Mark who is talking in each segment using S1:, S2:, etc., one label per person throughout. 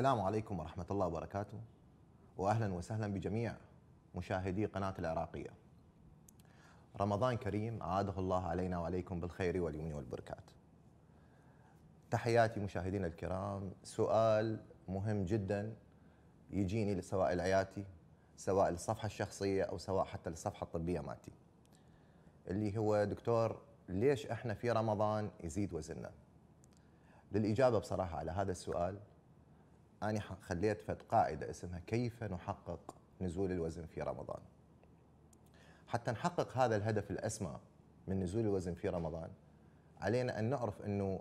S1: السلام عليكم ورحمة الله وبركاته. وأهلا وسهلا بجميع مشاهدي قناة العراقية. رمضان كريم عاده الله علينا وعليكم بالخير واليمن والبركات. تحياتي مشاهدينا الكرام. سؤال مهم جدا يجيني سواء لعياتي سواء الصفحة الشخصية أو سواء حتى الصفحة الطبية مالتي. اللي هو دكتور ليش إحنا في رمضان يزيد وزننا؟ للإجابة بصراحة على هذا السؤال أنا خليت فد قاعدة اسمها كيف نحقق نزول الوزن في رمضان. حتى نحقق هذا الهدف الأسمى من نزول الوزن في رمضان علينا أن نعرف أنه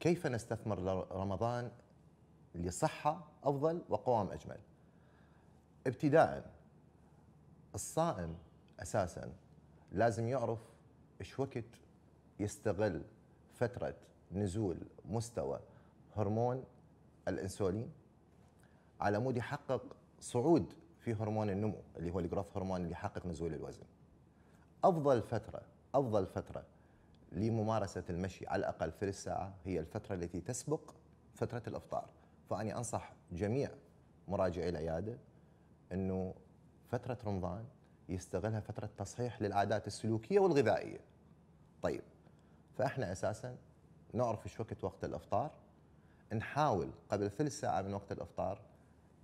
S1: كيف نستثمر رمضان لصحة أفضل وقوام أجمل. ابتداء الصائم أساسا لازم يعرف إيش وقت يستغل فترة نزول مستوى هرمون الإنسولين على مود يحقق صعود في هرمون النمو اللي هو الجروث هرمون اللي يحقق نزول الوزن. أفضل فترة أفضل فترة لممارسة المشي على الأقل ثلث ساعة هي الفترة التي تسبق فترة الإفطار، فأني أنصح جميع مراجعي العيادة إنه فترة رمضان يستغلها فترة تصحيح للعادات السلوكية والغذائية. طيب فإحنا أساسا نعرف إيش وقت وقت الإفطار نحاول قبل ثلث ساعة من وقت الإفطار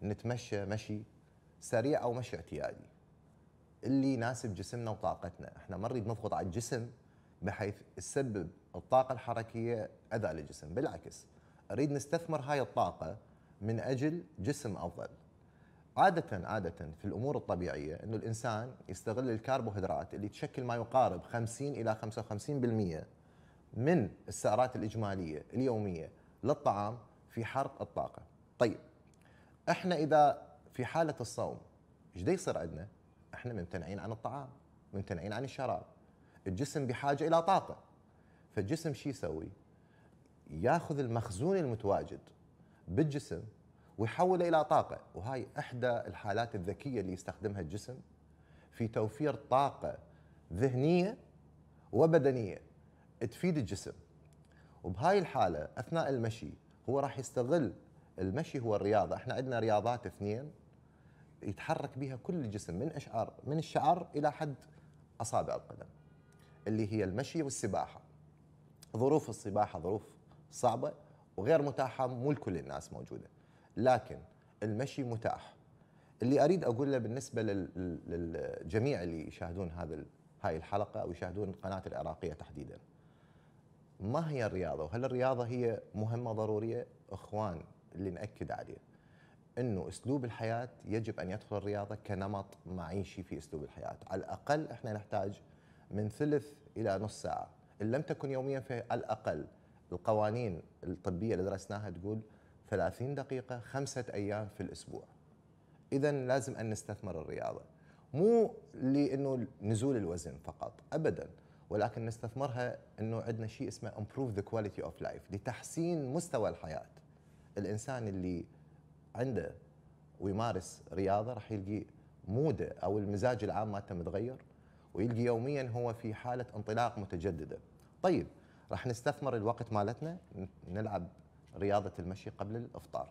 S1: نتمشى مشي سريع أو مشي اعتيادي. اللي يناسب جسمنا وطاقتنا. إحنا ما نريد نضغط على الجسم بحيث تسبب الطاقة الحركية أذى للجسم. بالعكس أريد نستثمر هاي الطاقة من أجل جسم أفضل. عادة عادة في الأمور الطبيعية أنه الإنسان يستغل الكربوهيدرات اللي تشكل ما يقارب 50 إلى 55% من السعرات الإجمالية اليومية للطعام في حرق الطاقة. طيب إحنا إذا في حالة الصوم إيش دا يصير عندنا؟ إحنا ممتنعين عن الطعام ممتنعين عن الشراب. الجسم بحاجة إلى طاقة. فالجسم شو يسوي؟ ياخذ المخزون المتواجد بالجسم ويحوله إلى طاقة. وهاي إحدى الحالات الذكية اللي يستخدمها الجسم في توفير طاقة ذهنية وبدنية تفيد الجسم. وبهاي الحالة أثناء المشي هو راح يستغل المشي هو الرياضة. إحنا عندنا رياضات اثنين يتحرك بها كل الجسم من أشعار من الشعر إلى حد أصابع القدم اللي هي المشي والسباحة. ظروف السباحة ظروف صعبة وغير متاحة مو لكل الناس موجودة. لكن المشي متاح. اللي أريد اقوله بالنسبة للجميع اللي يشاهدون هذا هاي الحلقة أو يشاهدون قناه العراقية تحديدا. ما هي الرياضة؟ وهل الرياضة هي مهمة ضرورية؟ إخوان اللي نأكد عليه إنه أسلوب الحياة يجب أن يدخل الرياضة كنمط معيشي في أسلوب الحياة. على الأقل إحنا نحتاج من ثلث إلى نص ساعة. إن لم تكن يوميا في على الأقل القوانين الطبية اللي درسناها تقول 30 دقيقة خمسة أيام في الأسبوع. اذا لازم أن نستثمر الرياضة. مو لإنه نزول الوزن فقط ابدا. ولكن نستثمرها إنه عندنا شيء اسمه improve the quality of life لتحسين مستوى الحياة. الإنسان اللي عنده ويمارس رياضة راح يلقي موده أو المزاج العام مالته متغير ويلقي يوميا هو في حالة انطلاق متجددة. طيب راح نستثمر الوقت مالتنا نلعب رياضة المشي قبل الإفطار.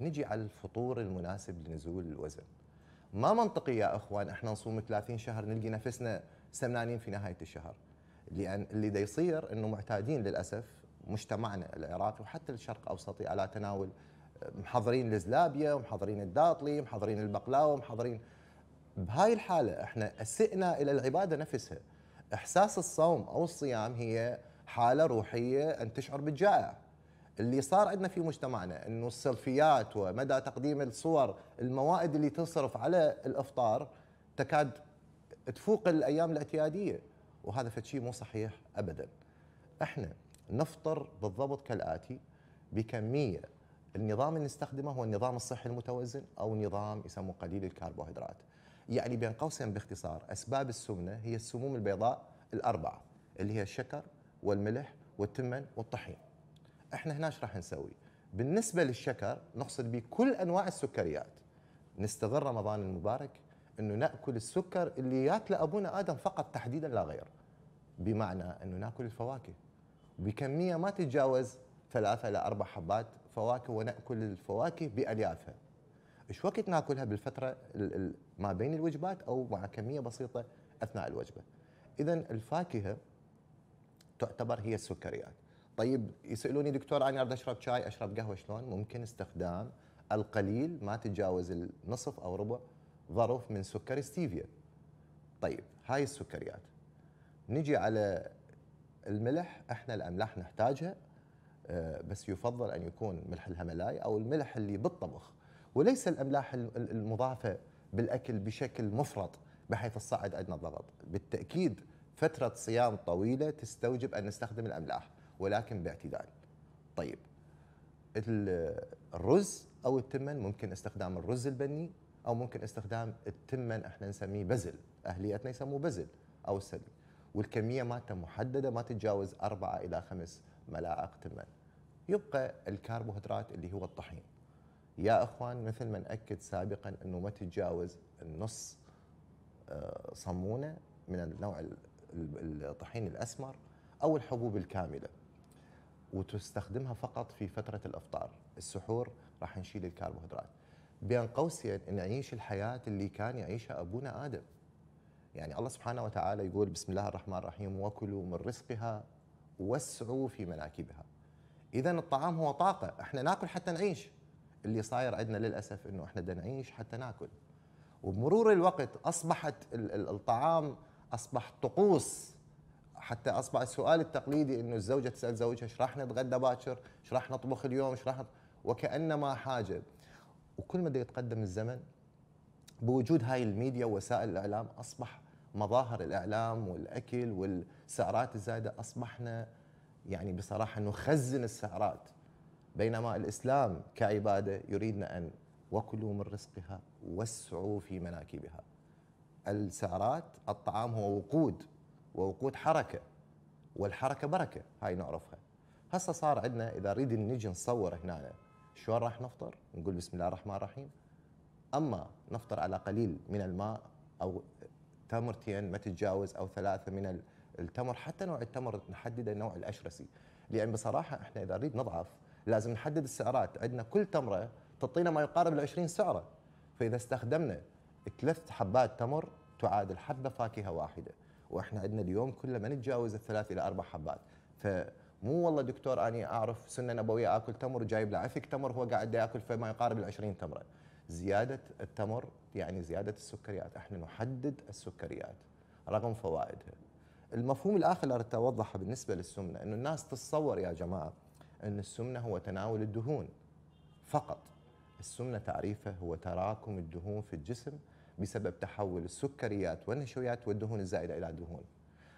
S1: نجي على الفطور المناسب لنزول الوزن. ما منطقي يا إخوان إحنا نصوم 30 شهر نلقي نفسنا سمنانين في نهاية الشهر. لأن اللي دا يصير إنه معتادين للأسف مجتمعنا العراقي وحتى الشرق الاوسطي على تناول محضرين الزلابيه ومحضرين الداطلي محضرين البقلاوة محضرين. بهاي الحالة إحنا أسئنا إلى العبادة نفسها. إحساس الصوم أو الصيام هي حالة روحية أن تشعر بالجائع. اللي صار عندنا في مجتمعنا إنه السيلفيات ومدى تقديم الصور الموائد اللي تصرف على الأفطار تكاد تفوق الأيام الاعتيادية. وهذا فشي مو صحيح ابدا. إحنا نفطر بالضبط كالآتي بكمية النظام اللي نستخدمه هو النظام الصحي المتوازن أو نظام يسموه قليل الكربوهيدرات. يعني بين قوسين باختصار أسباب السمنة هي السموم البيضاء الأربعة اللي هي الشكر والملح والتمن والطحين. إحنا هنا إيش راح نسوي. بالنسبة للشكر نقصد بكل أنواع السكريات. نستغل رمضان المبارك إنه نأكل السكر اللي ياكله أبونا آدم فقط تحديدا لا غير. بمعنى إنه نأكل الفواكه. بكمية ما تتجاوز ثلاثة إلى أربع حبات فواكه ونأكل الفواكه بأليافها. إيش وقت نأكلها بالفترة ما بين الوجبات أو مع كمية بسيطة أثناء الوجبة؟ اذا الفاكهة تعتبر هي السكريات. طيب يسألوني دكتور أنا أريد أشرب شاي أشرب قهوة شلون؟ ممكن استخدام القليل ما تتجاوز النصف أو ربع ظرف من سكر ستيفيا. طيب هاي السكريات. نجي على الملح. إحنا الاملاح نحتاجها آه، بس يفضل أن يكون ملح الهملاي أو الملح اللي بالطبخ. وليس الأملاح المضافة بالأكل بشكل مفرط بحيث تصعد عندنا الضغط. بالتأكيد فترة صيام طويلة تستوجب أن نستخدم الأملاح ولكن باعتدال. طيب الرز أو التمن ممكن استخدام الرز البني. أو ممكن استخدام التمن إحنا نسميه بزل. أهليتنا يسموه بزل أو السدي والكمية مالته محددة ما تتجاوز أربعة إلى خمس ملاعق تمن. يبقى الكربوهيدرات اللي هو الطحين. يا إخوان مثل ما نأكد سابقا إنه ما تتجاوز النص آه، صمونة من النوع الطحين الأسمر أو الحبوب الكاملة. وتستخدمها فقط في فترة الإفطار. السحور راح نشيل الكربوهيدرات. بين قوسين نعيش الحياة اللي كان يعيشها أبونا آدم. يعني الله سبحانه وتعالى يقول بسم الله الرحمن الرحيم وكلوا من رزقها واسعوا في مناكبها. اذا الطعام هو طاقة إحنا ناكل حتى نعيش. اللي صاير عندنا للأسف إنه إحنا بدنا نعيش حتى ناكل. وبمرور الوقت أصبحت الطعام أصبح طقوس. حتى أصبح السؤال التقليدي إنه الزوجة تسأل زوجها إيش راح نتغدى باكر؟ إيش راح نطبخ اليوم؟ إيش راح وكأنما حاجة. وكل ما يتقدم الزمن بوجود هاي الميديا ووسائل الإعلام أصبح مظاهر الإعلام والأكل والسعرات الزايدة أصبحنا يعني بصراحة نخزن السعرات بينما الإسلام كعبادة يريدنا أن وكلوا من رزقها واسعوا في مناكبها. السعرات الطعام هو وقود ووقود حركة والحركة بركة هاي نعرفها. هسه صار عندنا إذا نريد نجي نصور هنا شلون راح نفطر؟ نقول بسم الله الرحمن الرحيم. أما نفطر على قليل من الماء أو تمرتين ما تتجاوز أو ثلاثة من التمر حتى نوع التمر نحدده نوع الأشرسي. لأن بصراحة إحنا إذا نريد نضعف لازم نحدد السعرات. عندنا كل تمرة تعطينا ما يقارب ال 20 سعرة. فإذا استخدمنا ثلاث حبات تمر تعادل حبة فاكهة واحدة. وإحنا عندنا اليوم كله ما نتجاوز الثلاث إلى أربع حبات. فمو والله دكتور أني أعرف سنة نبوية آكل تمر وجايب له عفك تمر هو قاعد ياكل فما يقارب ال 20 تمرة. زيادة التمر يعني زيادة السكريات. إحنا نحدد السكريات رغم فوائدها. المفهوم الآخر اللي اردت اوضحه بالنسبة للسمنة إنه الناس تتصور يا جماعة إن السمنة هو تناول الدهون فقط. السمنة تعريفه هو تراكم الدهون في الجسم بسبب تحول السكريات والنشويات والدهون الزائدة إلى دهون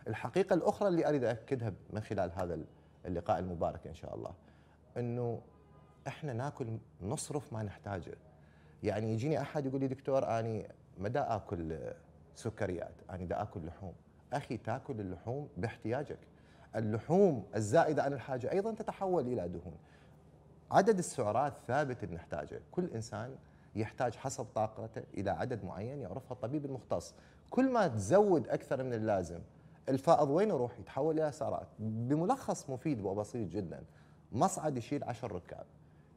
S1: الحقيقة الأخرى اللي أريد أكدها من خلال هذا اللقاء المبارك إن شاء الله. إنه إحنا ناكل نصرف ما نحتاجه. يعني يجيني أحد يقول لي دكتور اني ما دا آكل سكريات اني دا آكل لحوم. أخي تاكل اللحوم باحتياجك. اللحوم الزائدة عن الحاجة أيضا تتحول إلى دهون. عدد السعرات ثابت اللي نحتاجه كل إنسان يحتاج حسب طاقته إلى عدد معين يعرفها الطبيب المختص. كل ما تزود أكثر من اللازم الفائض وين يروح؟ يتحول إلى سعرات بملخص مفيد وبسيط جدا مصعد يشيل 10 ركاب.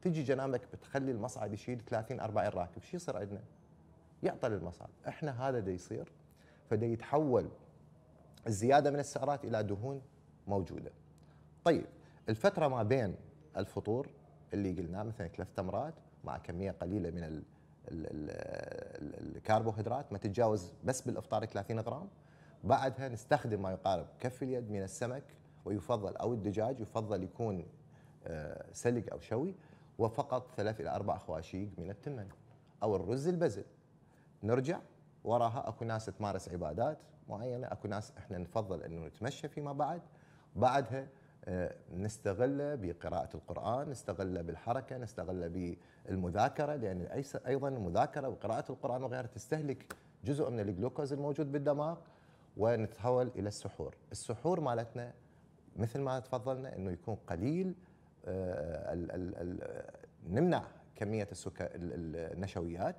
S1: تجي جنابك بتخلي المصعد يشيل 30 40 راكب. شو يصير عندنا؟ يعطل المصعد. إحنا هذا دا يصير. فدا يتحول الزيادة من السعرات إلى دهون موجودة. طيب الفترة ما بين الفطور اللي قلناه مثلا ثلاث تمرات مع كمية قليلة من الكربوهيدرات ما تتجاوز بس بالإفطار 30 غرام. بعدها نستخدم ما يقارب كف اليد من السمك ويفضل أو الدجاج يفضل يكون آه، سلق أو شوي وفقط ثلاث إلى أربع خواشيق من التمن أو الرز البزل. نرجع وراها أكو ناس تمارس عبادات معينة أكو ناس إحنا نفضل إنه نتمشى فيما بعد. بعدها آه، نستغله بقراءة القرآن نستغله بالحركة نستغله بالمذاكرة لأن أيضا المذاكرة وقراءة القرآن وغيرها تستهلك جزء من الجلوكوز الموجود بالدماغ. ونتحول إلى السحور. السحور مالتنا مثل ما تفضلنا أنه يكون قليل آه، ال ال ال نمنع كمية السكر النشويات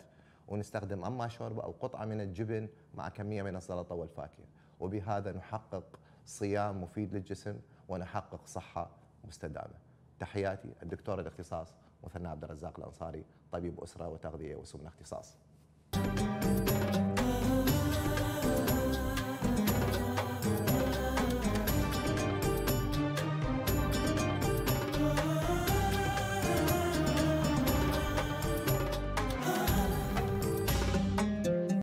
S1: ونستخدم أما شوربة أو قطعة من الجبن مع كمية من السلطة والفاكهة. وبهذا نحقق صيام مفيد للجسم ونحقق صحة مستدامة. تحياتي الدكتور الاختصاص مثنى عبد الرزاق الأنصاري طبيب أسرة وتغذية وسمنة اختصاص.